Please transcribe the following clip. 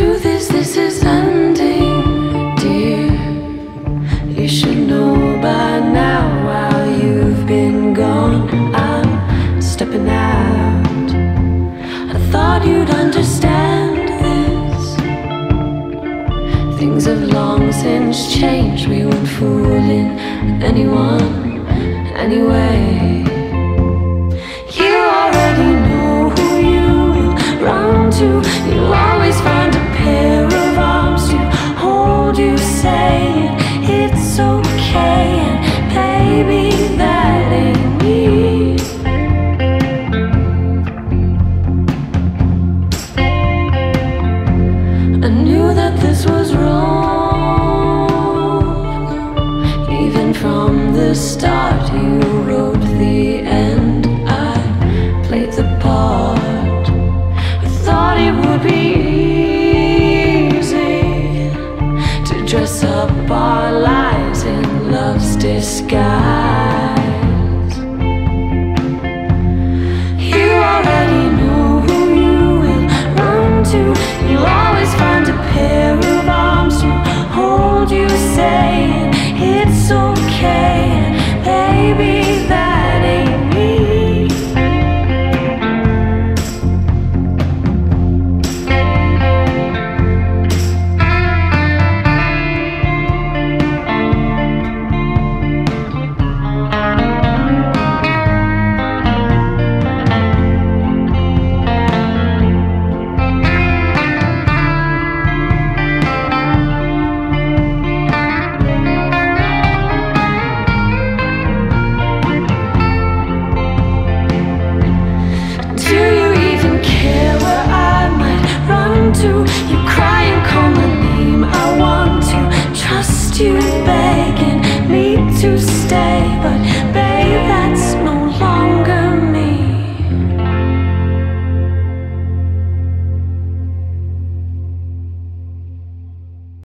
Truth is, this is ending, dear. You should know by now while you've been gone. I'm stepping out. I thought you'd understand this. Things have long since changed. We weren't fooling anyone anyway. You already know who you run to. You'll up our lives in love's disguise. You cry and call my name. I want to trust you, begging me to stay, but